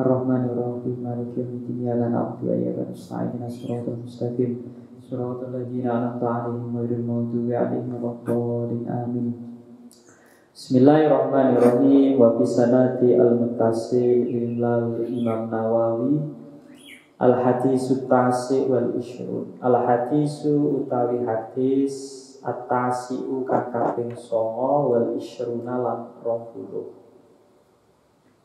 Ar-Rahmanirrahim. Maliki yaumiddin. Iyyaka na'budu wa iyyaka nasta'in. Ihdinas siratal mustaqim. Siratal ladzina an'amta 'alaihim ghairil maghdubi 'alaihim waladdallin. Amin. Bismillahirrahmanirrahim. Wa fi sanati al-muttasil Imam Nawawi Al hadisu tasi wal isyrun Al hadisu utawi hadis songo wal isyruna lan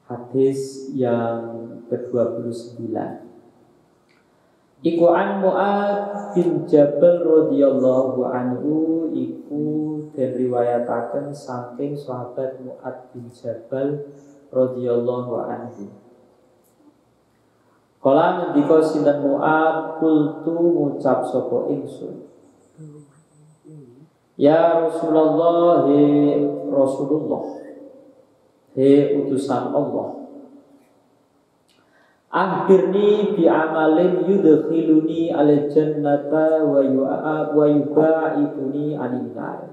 Hadis yang ke-29 Iku an Mu'ad bin Jabal radhiyallahu anhu iku dan riwayataken saking sahabat Mu'ad bin Jabal radhiyallahu anhu. Kala ngendika sinten Mu'ad kultu ngucap sapa ingsun. Ya Rasulullah, Rasulullah, he utusan Allah. Akhirni bi amalin yudkhiluni al jannata wa yu'ab wa yubaiduni nar.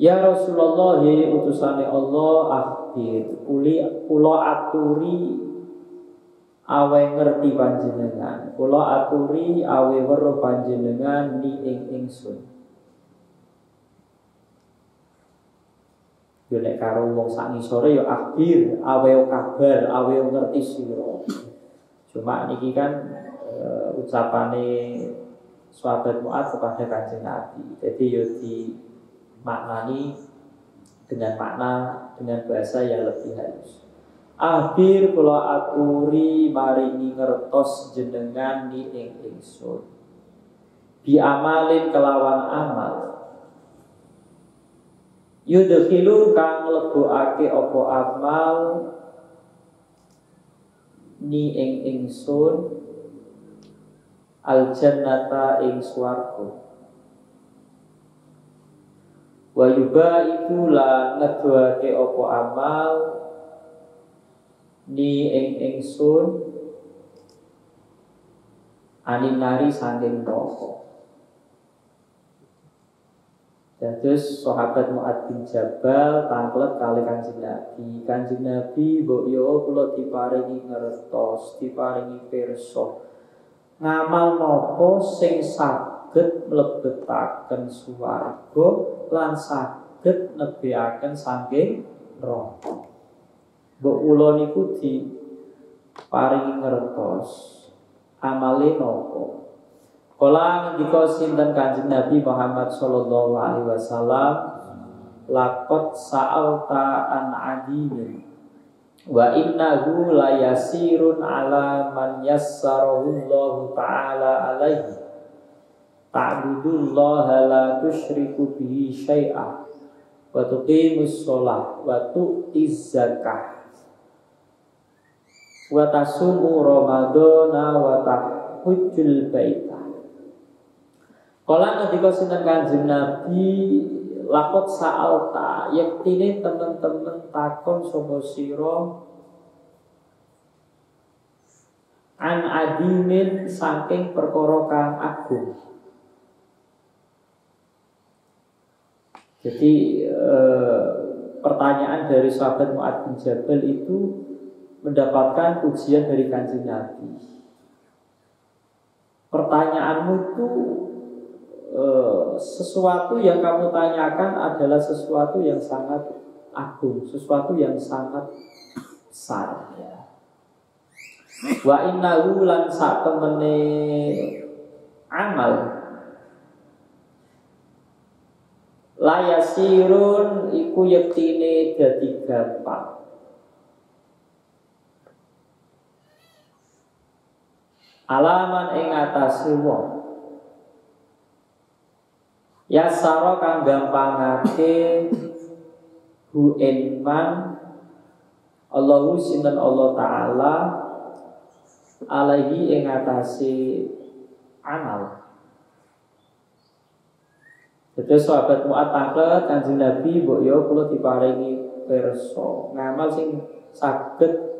Ya Rasulullah, he utusane Allah, akhir uli kula aturi awe ngerti panjenengan. Kula aturi awe weruh panjenengan ni ing ingsun. Yo nek karo wong sak ngisore yo akhir, awe kabar, awe ngerti sira. Cuma niki kan uh, ucapane sahabat Mu'ad kepada kanjeng Nabi. Jadi yo di maknani dengan makna dengan bahasa yang lebih halus. Akhir kula aturi maringi ngertos jenengan ni ing ingsun. Bi amalin kelawan amal yudhilu kang ake opo amal ni ing ingsun al jannata ing swarga. Wa itu la ngeduake opo amal ni ing ingsun anin nari sanging rokok Terus sahabat Mu'ad bin Jabal tanglet kali kanjeng Nabi. Kanjeng Nabi mbok yo kula diparingi ngertos, diparingi pirsa. Ngamal nopo sing saged mlebetaken swarga lan saged nebiaken saking neraka. Mbok kula niku diparingi ngertos amale nopo. Kala ngendika sinten Kanjeng Nabi Muhammad sallallahu alaihi wasallam laqad sa'alta an adimin wa innahu la yasirun ala man yassarahu taala alaihi ta'budullaha la tusyriku bihi syai'a wa tuqimus shalah wa tu'tiz zakah wa tasumu ramadhana wa tahujjul baita Kala ketika sinten Kanjeng Nabi lakot sa'alta yektine teman-teman takon sapa sira an adimin saking perkara kang agung. Jadi eh, pertanyaan dari sahabat Mu'ad bin Jabal itu mendapatkan ujian dari kanjeng Nabi. Pertanyaanmu itu Eh, sesuatu yang kamu tanyakan adalah sesuatu yang sangat agung, sesuatu yang sangat besar. Ya. Wa inna lan sak temene amal layasirun iku yektine dadi gampang. Alaman ing atase wong Ya saro kang gampangake hu enman Allahu sinten Allah taala alaihi ing atase amal. Jadi sahabat muat tangket kanjeng Nabi mbok yo kula diparingi perso ngamal sing saged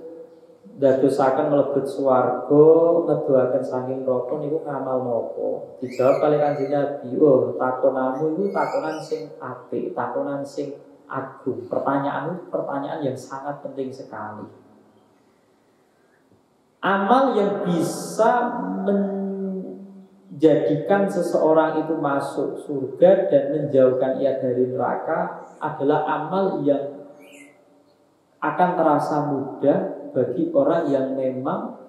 dadosaken mlebet swarga ngedoaken saking neraka niku ngamal napa dijawab kali kanjeng Nabi oh takonanmu iku takonan sing apik takonan sing agung. Pertanyaan itu pertanyaan yang sangat penting sekali. Amal yang bisa menjadikan seseorang itu masuk surga dan menjauhkan ia dari neraka adalah amal yang akan terasa mudah bagi orang yang memang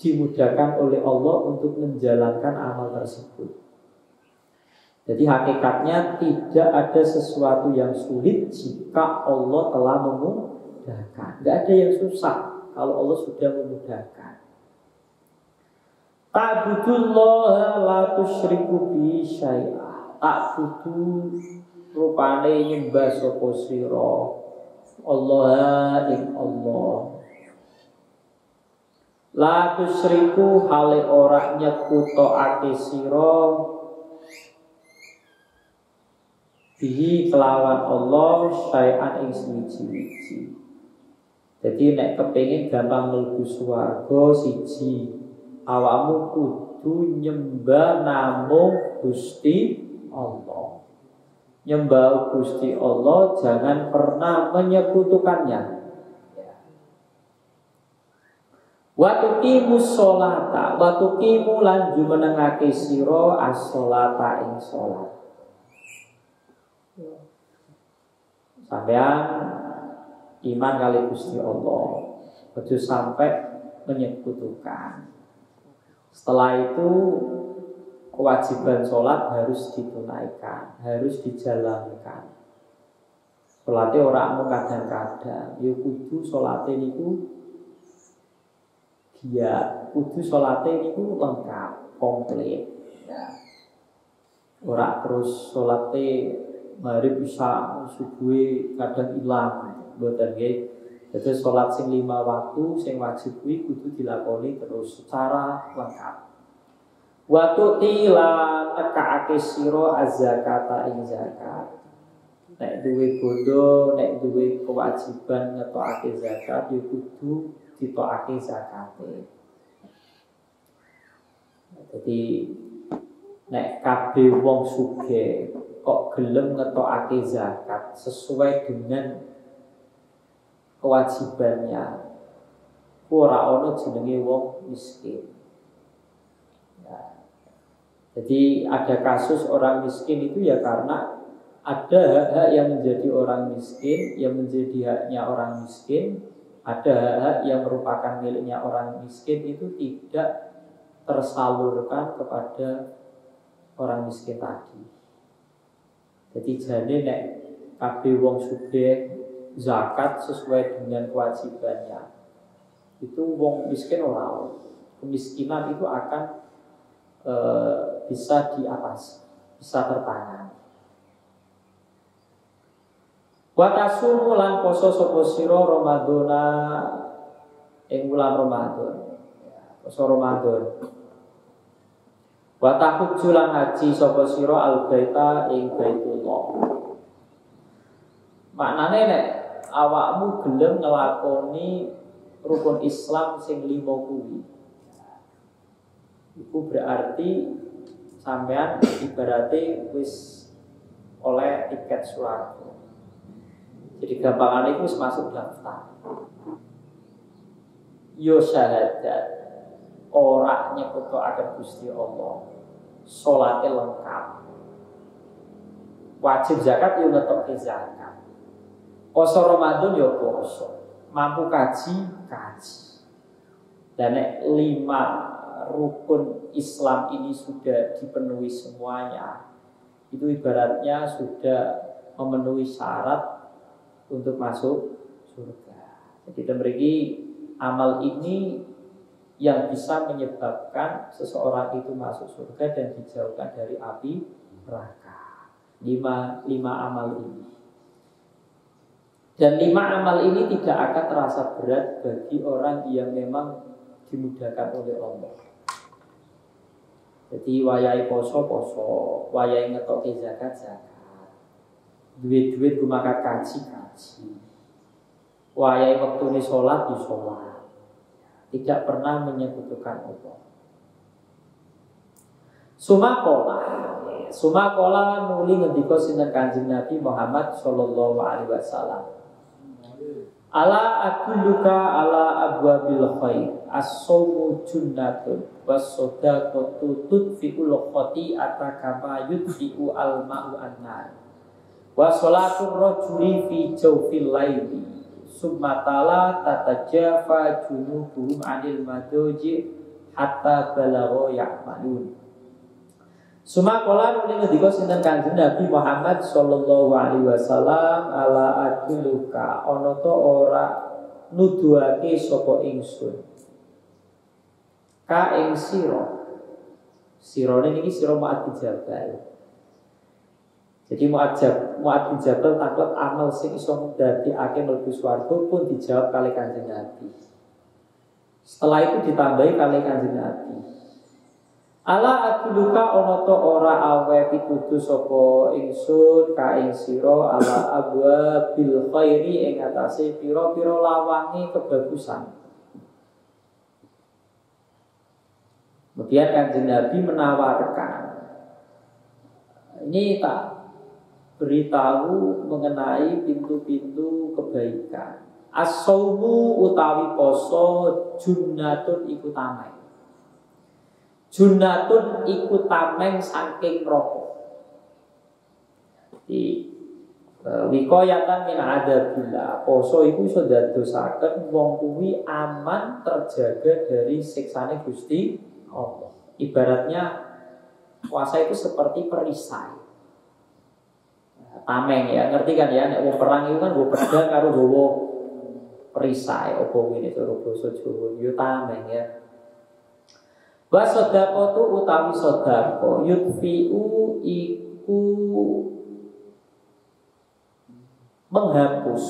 dimudahkan oleh Allah untuk menjalankan amal tersebut. Jadi hakikatnya tidak ada sesuatu yang sulit jika Allah telah memudahkan. Tidak ada yang susah kalau Allah sudah memudahkan. Ta'budullah la tusyriku bi syai'ah. Ta'budu rupane nyembah sapa sira. Allah ing Allah. La tusyriku hale ora nyekutokake sira bihi kelawan Allah syai'an ing siji-siji. Jadi nek kepengin gampang mlebu swarga siji, awakmu kudu nyembah namung Gusti Allah. Nyembah Gusti Allah jangan pernah menyekutukannya. Waktu kimu sholata, waktu kimu lanju menengake siro as sholata ing sholat. Sampean iman kali Gusti Allah. Ojo sampai menyekutukan. Setelah itu kewajiban sholat harus ditunaikan, harus dijalankan. Sholatnya orang kadang-kadang, ya kudu sholatnya niku dia kudu sholatnya niku lengkap, komplit. Ya. Orang terus sholatnya mari bisa subuh kadang hilang buatan nggih jadi sholat sing lima waktu sing wajib kuwi kudu dilakoni terus secara lengkap waktu tila nekakake sira azakata ing zakat nek duwe bondo nek duwe kewajiban ngetokake zakat ya kudu ditokake zakate jadi nek kabeh wong sugih kok gelem ngetokake zakat sesuai dengan kewajibannya? Ora ono jenenge wong miskin. Ya. jadi ada kasus orang miskin itu ya karena ada hak-hak yang menjadi orang miskin yang menjadi haknya orang miskin ada yang merupakan miliknya orang miskin itu tidak tersalurkan kepada orang miskin tadi jadi jane nek kabeh wong sugih zakat sesuai dengan kewajibannya. Itu wong miskin ora Kemiskinan itu akan e, bisa di atas, bisa tertangan. Wa tasumu lan poso sapa sira Ramadhana ing bulan Ramadan. Poso Ramadan. Wa tahujju lan haji sapa sira al baita ing Baitullah. Maknane nek awakmu gelem ngelakoni rukun Islam sing lima kuwi. Iku berarti sampean ibaratnya wis oleh tiket suaraku. Jadi gampangan itu masuk daftar. Yo syahadat. Ora nyekutu akan Gusti Allah. Sholatnya lengkap. Wajib zakat yo ngetokke zakat. Poso Ramadan yo poso. Mampu kaji kaji. Dan lima rukun Islam ini sudah dipenuhi semuanya itu ibaratnya sudah memenuhi syarat untuk masuk surga. Jadi memiliki amal ini yang bisa menyebabkan seseorang itu masuk surga dan dijauhkan dari api neraka. Lima, lima amal ini. Dan lima amal ini tidak akan terasa berat bagi orang yang memang dimudahkan oleh Allah. Jadi wayai poso poso, wayai ngetok zakat zakat, duit duit gumakat kaji kaji, wayai waktu ini sholat di sholat. Tidak pernah menyekutukan Allah. Sumakola. Sumakola nuli ngendika sinten Kanjeng Nabi Muhammad sallallahu alaihi wasallam. Ala adulluka ala abwabil khair. As-sawmu junnatun was-sadaqatu tudfi'ul khati'ata kama yudfi'u al-ma'u an-nar wa salatul rajuli fi jawfil laili summa tala tatajafa junubuhum anil madoji hatta balagha ya'malun Suma kola nuli ngendika sinten Kanjeng Nabi Muhammad sallallahu alaihi wasallam ala aduluka ana to ora nuduhake sapa ingsun. Ka ing sira. Sirane niki sira Mu'ad Jabal. Jadi Mu'ad Mu'ad Jabal taklet amal sing iso ndadekake mlebu swarga pun dijawab kali Kanjeng Nabi. Setelah itu ditambahi kali Kanjeng Nabi. Ala aduluka ono to ora awe pitutu sapa ingsun ka ing ala abwa bil khairi ing atase pira-pira lawange kebagusan. Kemudian kanjeng Nabi menawarkan ini tak beritahu mengenai pintu-pintu kebaikan. as utawi poso junnatun iku tamai. Junatun ikut tameng saking rokok. Di e, wikoyatan min bila poso iku iso dadosaken wong kuwi aman terjaga dari siksane Gusti Allah. Ibaratnya puasa itu seperti perisai. Tameng ya, ngerti kan ya nek wong perang itu kan gue pedang karo gowo perisai opo ngene cara basa Jawa. Yo tameng ya. Wa sodako tu utawi sodako yudfi'u iku menghapus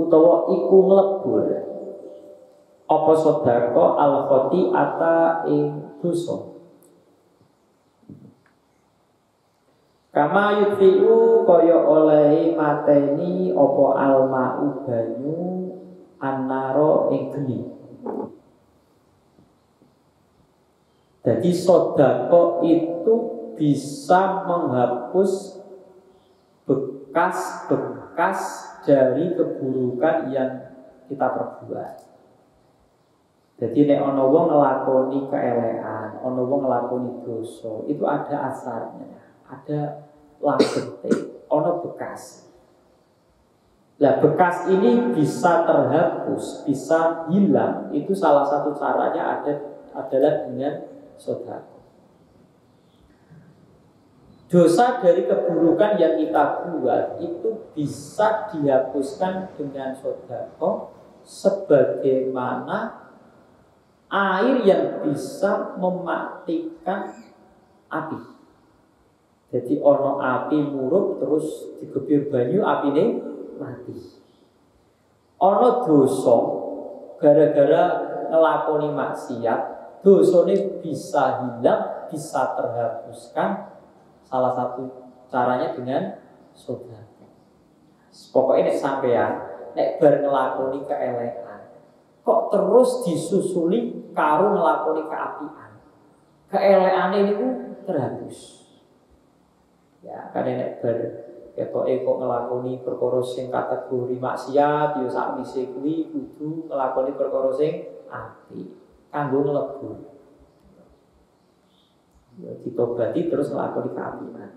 utawa iku nglebur apa sodako al khoti ata ing dosa Kama yudfi'u kaya oleh mateni apa alma banyu annaro ing geni Jadi sodako itu bisa menghapus bekas-bekas dari keburukan yang kita perbuat. Jadi nek ono wong ngelakoni keelean, ono wong ngelakoni dosa, itu ada asarnya, ada lagete, ono bekas. Nah bekas ini bisa terhapus, bisa hilang, itu salah satu caranya ada adalah dengan sodako. Dosa dari keburukan yang kita buat itu bisa dihapuskan dengan sodako sebagaimana air yang bisa mematikan api. Jadi ono api murup terus digebir banyu api ini mati. Ono dosa gara-gara ngelakoni maksiat dosanya bisa hilang, bisa terhapuskan. Salah satu caranya dengan saudara. Pokoknya nek sampean nek bar ngelakoni keelekan, kok terus disusuli karo ngelakoni keapian. Keelekan ini terhapus. Ya, karena nek bar ketoke kok ngelakoni perkara sing kategori maksiat ya sak kuwi kudu ngelakoni perkara sing apik kanggo mlebu. Ya ditobati terus nglakoni keapian.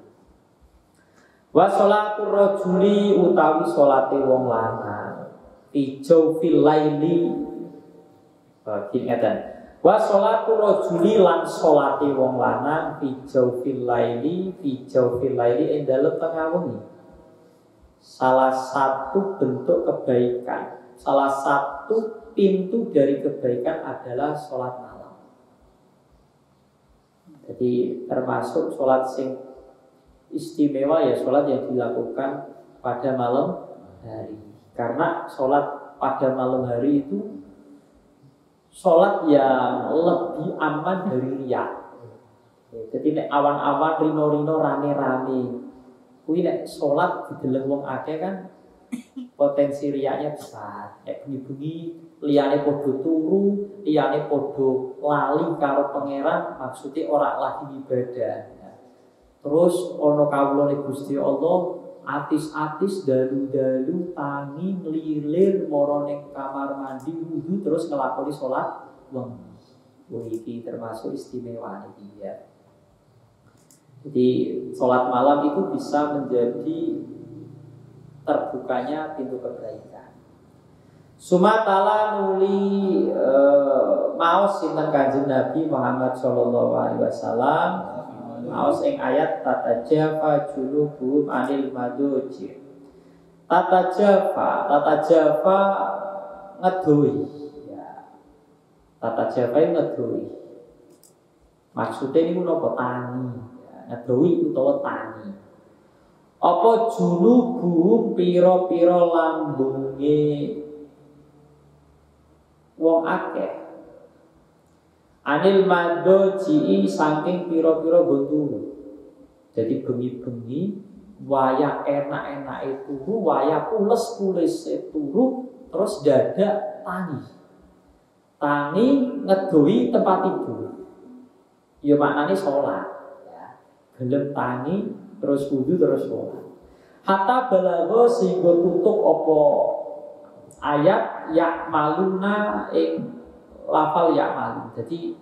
Wa sholatu rajuli utawi salate wong lanang fi jawfil laili bagi ngeten. Wa sholatu rajuli lan salate wong lanang fi jawfil laili fi jawfil laili wengi. Salah satu bentuk kebaikan, salah satu pintu dari kebaikan adalah sholat malam. Jadi termasuk sholat sing istimewa ya sholat yang dilakukan pada malam hari. Karena sholat pada malam hari itu sholat yang lebih aman dari riak. Nek awan-awan rino-rino rame-rame, kuwi nek sholat di wong akeh kan potensi riaknya besar. Nek bunyi-bunyi liyane podo turu, liyane podo lali karo pangeran, maksudnya orang lagi ibadah. Terus ono kawulane Gusti Allah atis-atis dalu-dalu tangi ngelilir moro ning kamar mandi wudhu terus ngelakoni sholat wengi. Wah iki termasuk istimewa iki ya. Jadi sholat malam itu bisa menjadi terbukanya pintu kebaikan. Sumatala nuli e, maos sinten Kanjeng Nabi Muhammad sallallahu alaihi wasallam Maos ing ayat tata jafa julubum anil maduji. Tata jafa, tata jafa ngedui. Ya. Tata jafa ngedui. Maksudnya ini nopo tani. Ya. Ngedui utawa tani. Apa julubum piro-piro lambunge wong akeh Anil mado ji saking piro-piro gonduru. Jadi bengi-bengi waya enak-enak itu waya pules-pules itu terus dada tangi. Tangi ngedoi tempat tidur. Ya maknanya sholat. Ya. Gelem tangi terus wudhu terus sholat. Hatta balago sehingga tutup opo ayat yak maluna ing lafal ya'mal. Jadi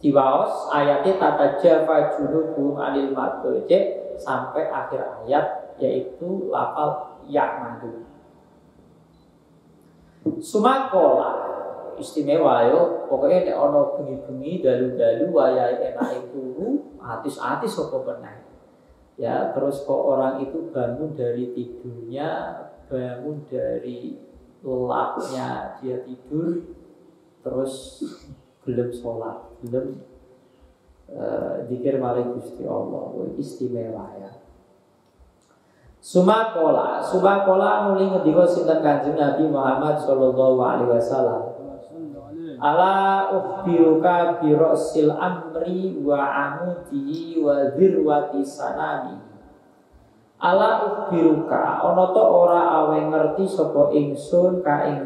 diwaos ayatnya tata jafa junubu anil madoje sampai akhir ayat yaitu lafal ya'malu. Sumakola istimewa yo pokoknya nek ono bengi-bengi dalu-dalu wayahe enake turu atis-atis apa benar ya terus kok orang itu bangun dari tidurnya bangun dari lapnya dia tidur terus belum sholat belum uh, dikir mari gusti Allah istimewa ya Sumakola, Sumakola nuli ngediko sinten kanjeng Nabi Muhammad Sallallahu Alaihi Wasallam. Ala ukhbiruka birosil amri wa amudi wa dirwati sanami. Ala ukhbiruka, to ora awe ngerti sapa ingsun ka ing.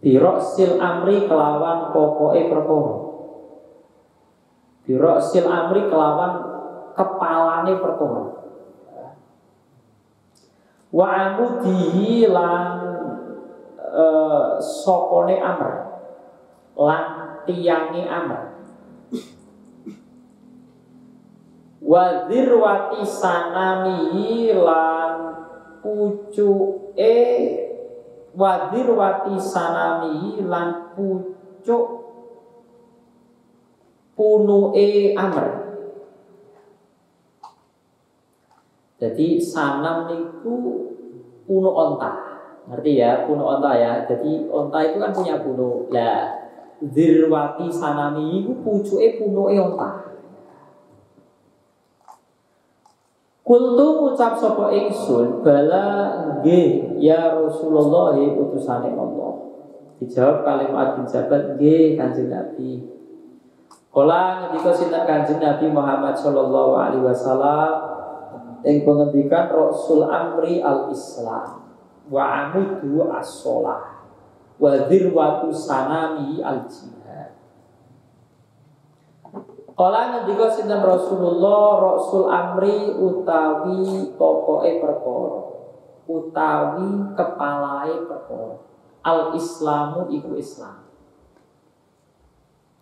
Biroksil amri kelawan pokoke perkara. Biroksil amri kelawan kepalane perkara. Wa amudihi lan e, sokone amr lan tiyangi amr. Wa dirwati sanami lan pucuke wadir wati sanami lan pucuk e amr. Jadi sanam itu puno onta. Ngerti ya? Puno onta ya. Jadi onta itu kan punya puno lah dirwati sanami itu pucuke e onta Kultu ucap sapa ingsun bala nggih ya Rasulullah utusane Allah. Dijawab kalimat bin Jabat nggih Kanjeng Nabi. Kala ngendika sinten Kanjeng Nabi Muhammad sallallahu alaihi wasallam ing pengendikan Rasul amri al-Islam wa amudu as-shalah wa dzirwatu sanami al-jihad. Kala ngendika sinten Rasulullah Rasul amri utawi pokoke perkara utawi kepalae perkara Al Islamu iku Islam.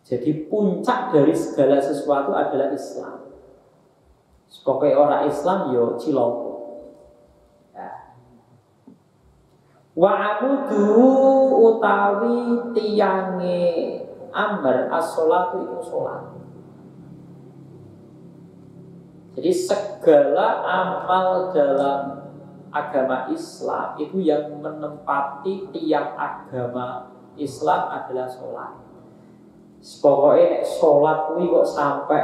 Jadi puncak dari segala sesuatu adalah Islam. Pokoknya orang Islam yo ciloko. Ya. Wa amudu utawi tiyange amber as-sholatu iku sholat. Jadi segala amal dalam agama Islam itu yang menempati tiang agama Islam adalah sholat. Pokoknya sholat ini kok sampai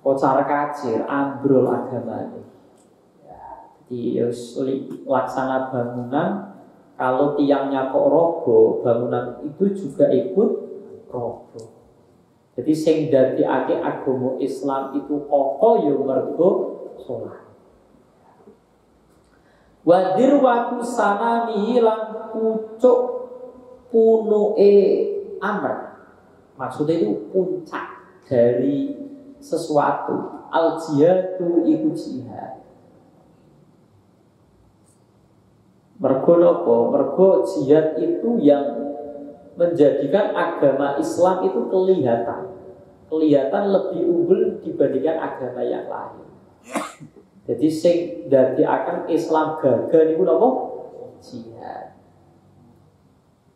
kocar kacir, ambrol agama ini. Ya, jadi laksana bangunan kalau tiangnya kok roboh, bangunan itu juga ikut roboh. Jadi sing ake agama Islam itu kokoh ya mergo salat. Wadir waktu sana lan pucuk punuke amr. Maksudnya itu puncak dari sesuatu. Al jihadu iku jihad. Mergo nopo? Mergo jihad itu yang menjadikan agama Islam itu kelihatan. Kelihatan lebih unggul dibandingkan agama yang lain. Jadi sing dari akan Islam gagal itu nopo? Jihad.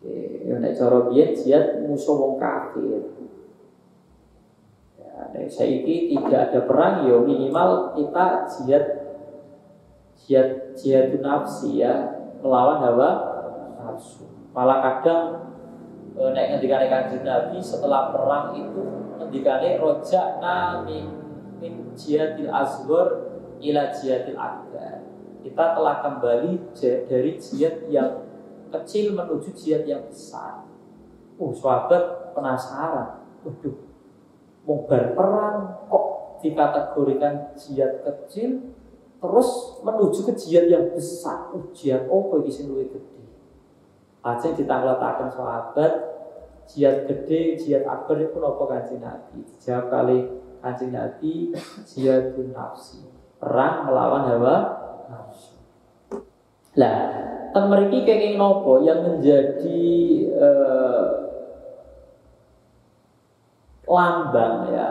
Ya, nek cara biyen jihad musuh wong kafir. Ya, nek saiki tidak ada perang ya minimal kita jihad jihad jihad nafsi ya melawan hawa nafsu. Malah kadang nek ngendikane Kanjeng Nabi setelah perang itu ngendikane rojakna min min jihadil asghar ila jihadil akbar. Kita telah kembali dari jihad yang kecil menuju jihad yang besar. Uh, sahabat penasaran. Waduh, mau berperang kok dikategorikan jihad kecil terus menuju ke jihad yang besar. Uh, jihad apa iki sing luwih gede? Lajeng ditangletaken sahabat jihad gede, jihad akbar itu apa kanjeng Nabi? Dijawab kali kanjeng Nabi jihadun nafsi. Perang melawan hawa nafsu. Lah, Teng mriki kenging nopo yang menjadi eh, lambang ya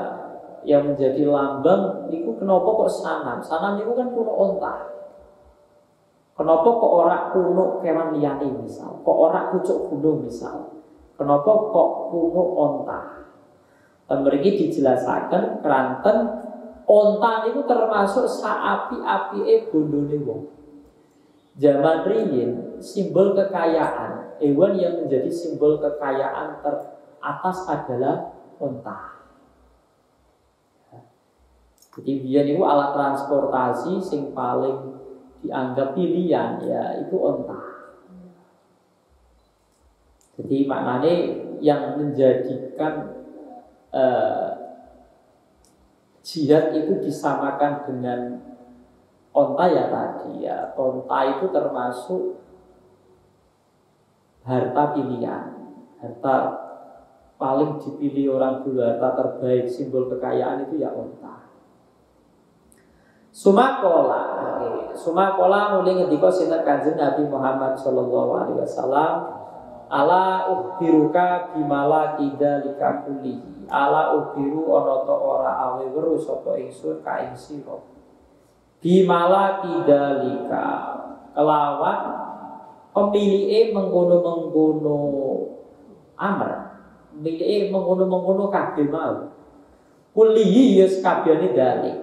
yang menjadi lambang itu kenapa kok sanam sanam itu kan kuno onta kenapa kok orang kuno kewan liyane misal kok orang pucuk gunung misal kenapa kok kuno onta dan mriki dijelaskan keranten onta itu termasuk saapi-api e bondone wong Zaman riyin simbol kekayaan, hewan yang menjadi simbol kekayaan teratas adalah unta. Jadi biar itu alat transportasi sing paling dianggap pilihan ya itu unta. Jadi maknanya yang menjadikan uh, jihad itu disamakan dengan Onta ya tadi ya, onta itu termasuk harta pilihan, harta paling dipilih orang dulu, harta terbaik, simbol kekayaan itu ya onta. Sumakola, Sumakola mulai ngendiko sinten kanjeng Nabi Muhammad Shallallahu Alaihi Wasallam, ala uhbiruka bimala kida likakuli, ala uhbiru onoto ora awe weru sopo ingsun ka ing Bimala kidalika kelawan pemilih menggono-menggono amr. Pemilih menggono-menggono kabeh mau. Kulihi yes kabehane dalik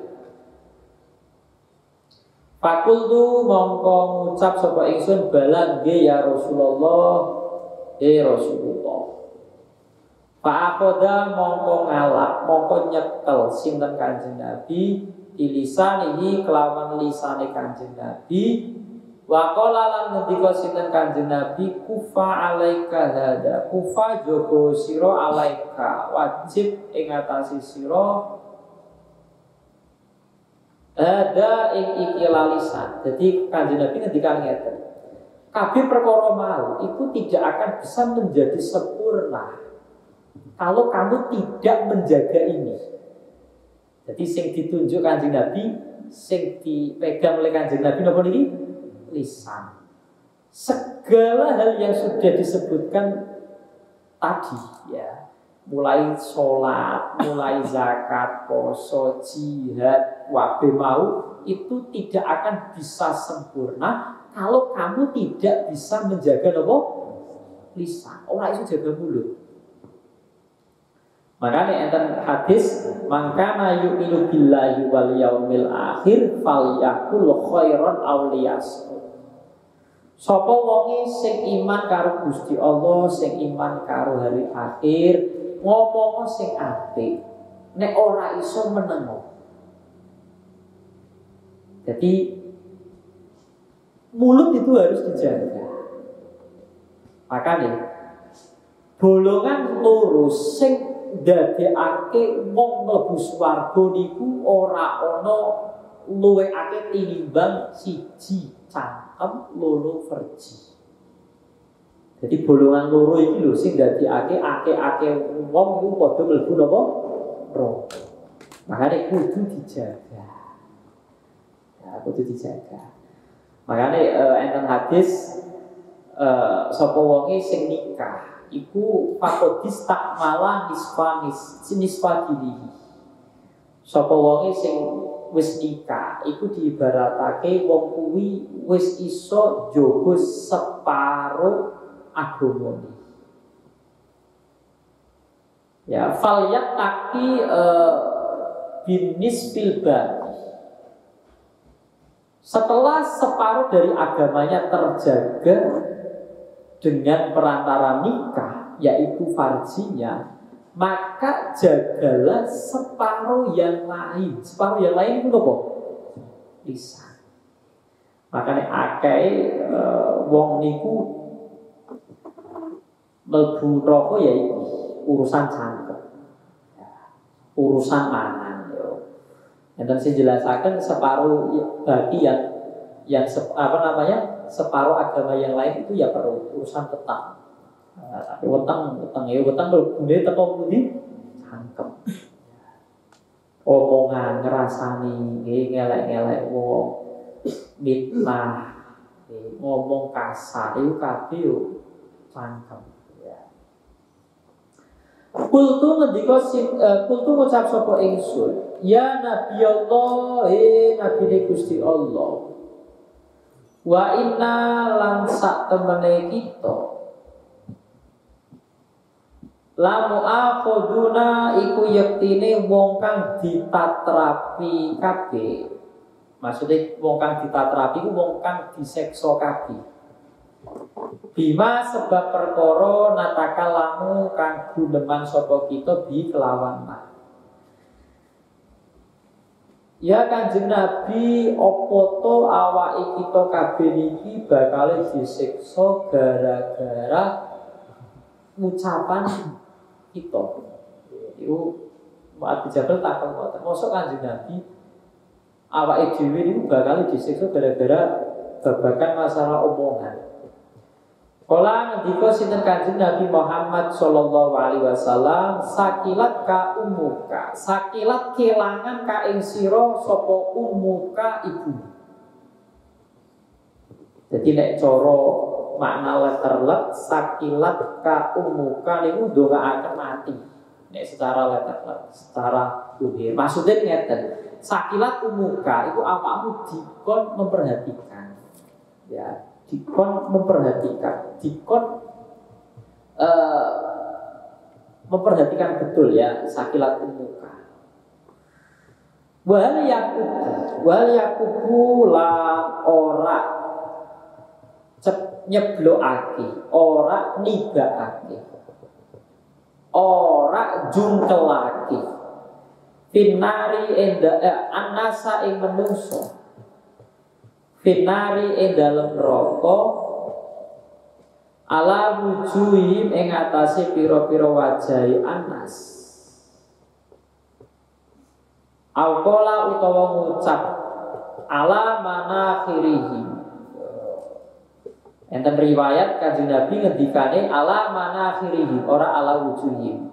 Fakultu mongko ngucap sapa ingsun balan ya Rasulullah eh Rasulullah. Pak Akoda mongko ngalap mongko nyekel sinten Kanjeng Nabi ilisanihi kelawan lisane kanjeng Nabi. Wa qala lan ngendika sinten kanjeng Nabi kufa alaika hada. Kufa jogo sira alaika wajib ing sira. Ada ing iki lalisan. Jadi kanjeng Nabi ngendika ngeten kabeh perkara mau itu tidak akan bisa menjadi sempurna kalau kamu tidak menjaga ini jadi sing ditunjuk kanjeng Nabi, sing dipegang oleh kanjeng Nabi nopo niki? Lisan. Segala hal yang sudah disebutkan tadi ya, mulai sholat, mulai zakat, poso, jihad, wabe mau itu tidak akan bisa sempurna kalau kamu tidak bisa menjaga nopo lisan. Orang itu jaga mulut. Makanya enten hadis mangkana yu'minu billahi wal yaumil akhir falyakul khairan aw liyasmut. Sapa wonge sing iman karo Gusti Allah, sing iman karo hari akhir, ngomong sing apik. Nek ora iso menengo. Jadi mulut itu harus dijaga. Makanya bolongan lurus sing ndadekake wong mlebu swarga niku ora ana luwekake tinimbang siji cangkem loro verji. Jadi bolongan loro iki lho sing dadi ake ake ake wong iku padha mlebu napa? Neraka. Makanya kudu dijaga. Ya, kudu dijaga. Makanya uh, enten hadis uh, sapa wonge sing nikah iku fakodis tak malah nisfanis nisfa dirihi. Sapa wonge sing wis nikah iku diibaratake wong kuwi wis iso jogo separo agamane. Ya, fal taki uh, binis filbati. Setelah separuh dari agamanya terjaga dengan perantara nikah, yaitu farjinya, maka jagalah separuh yang lain. Separuh yang lain itu apa? Lisan. Makanya akai e, wong niku mlebu neraka ya urusan cangkem. Ya, urusan mangan yo. Dan saya jelaskan separuh bagi yang yang sep, apa namanya separuh agama yang lain itu ya perlu urusan petang. Nah, tapi wetang wetang ya wetang kalau budi teko budi cangkem. Omongan ngerasani, ngelek-ngelek wong, mitnah, ngomong kasar, itu kabeh yo cangkem. Kultu ngendika sin uh, kultu ngucap sapa ingsun, ya Nabi Allah, eh Nabi Gusti Allah. Wa inna lan sak temene kita Lamu akhuduna iku yektine wong kang ditatrapi kabeh. Maksudnya wong kang ditatrapi iku wong kang diseksa kabeh. Bima sebab perkoro nataka lamu kang guneman sopo kita bi kelawan Ya kanjeng Nabi opo to awake kita kabeh niki bakal disiksa gara-gara ucapan kita. Iku Mu'ad Jabal takon ngoten. Mosok kanjeng Nabi awake dhewe niku bakal disiksa gara-gara babakan masalah omongan. Kala ngendika sinten Kanjeng Nabi Muhammad sallallahu alaihi wasallam sakilat ka umuka. Sakilat kelangan ka ing sira sapa umuka ibu. Jadi nek cara makna letter let sakilat ka umuka niku ndongaaken mati. Nek secara letter let secara dunia maksudnya ngeten sakilat umuka itu awakmu dikon memperhatikan. Ya dikon memperhatikan, dikon uh, memperhatikan betul ya sakilat muka. Wal yakubu, wal yakubu la ora cep aki, ora aki, ora jungkelaki. Finari enda eh, anasa ing menungso finari ing dalem neraka. Ala wujuhim ing atase pira-pira wajahi anas. Alkola utawa ngucap ala mana kirihi Enten riwayat kanjeng Nabi ngendikane ala mana kirihi ora ala wujuhim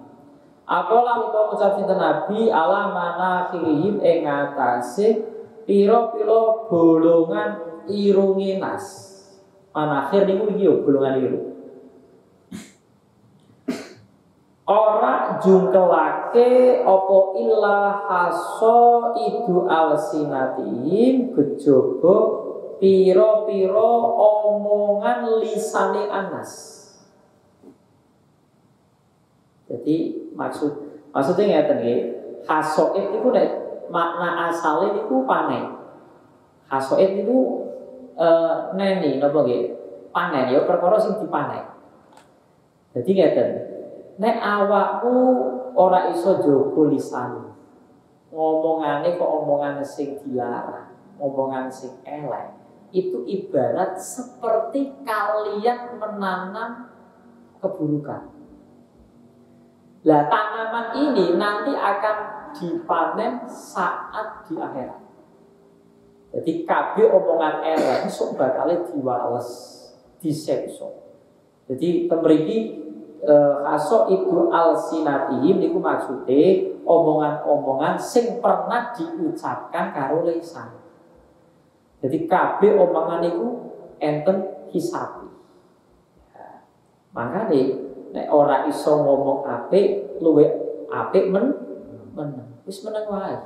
Alkola utawa ngucap sinten Nabi ala mana kirihi ing atase piro-piro bolongan irunge nas. Manakhir niku iki bolongan irung. Ora jungkelake opo illa haso idu alsinatihim kejaba piro-piro omongan lisane anas. Jadi maksud maksudnya ngeten nggih, hasoid itu nek makna asale niku panen. Hasoid itu e, neni napa nggih? Panen ya perkara sing dipanen. Jadi ngeten. Nek awakmu ora iso jaga lisan. Ngomongane kok omongan sing dilarang, omongan sing elek. Itu ibarat seperti kalian menanam keburukan. Lah tanaman ini nanti akan dipanen saat di akhirat. Jadi kabeh omongan elek esuk bakal diwales, disekso. Jadi pemriki eh, aso itu al sinatihim niku maksudnya omongan-omongan sing pernah diucapkan karo lisan. Jadi kabeh omongan itu enten hisabi. Ya. Makanya nek ora iso ngomong apik luwe apik men meneng. Wis meneng wae.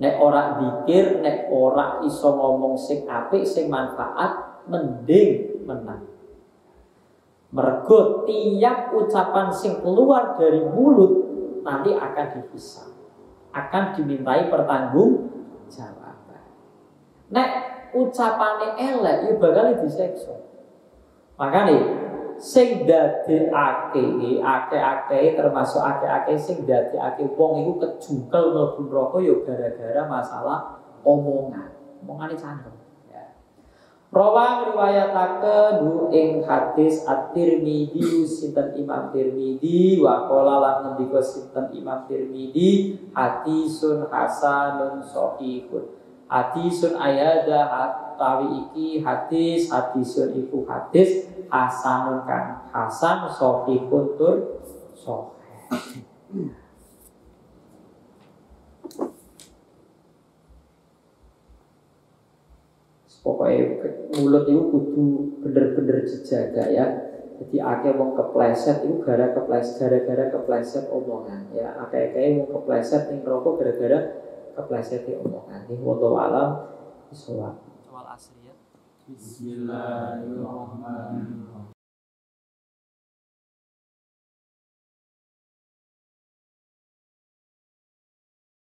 Nek ora dikir, nek ora iso ngomong sing apik, sing manfaat, mending menang. Mergo tiap ucapan sing keluar dari mulut nanti akan dihisap, akan dimintai pertanggung jawaban. Nek ucapannya elek, ya bakal diseksa. Makanya sing dadekake ake-ake termasuk ake-ake sing dadekake wong iku kejungkel mlebu neraka ya gara-gara masalah omongan. Omongane cangkem. Ya. Rawa riwayatake du ing hadis At-Tirmidzi sinten Imam Tirmidzi wa qala lan ngendika sinten Imam Tirmidzi hadisun hasanun sahihun. Hadisun ayada tawi iki hadis hadisun iku hadis hasanun kan hasan sahihun tur sahih. Pokoknya mulut itu kudu bener-bener dijaga ya. Jadi akeh wong kepleset itu gara kepleset gara-gara kepleset omongan ya. Akeh-akeh wong kepleset ning rokok gara-gara kepleset omongan. Ini wallahu alam bisawab. Bismillahirrahmanirrahim.